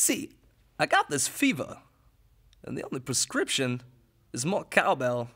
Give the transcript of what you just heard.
See, I got this fever, and the only prescription is more cowbell.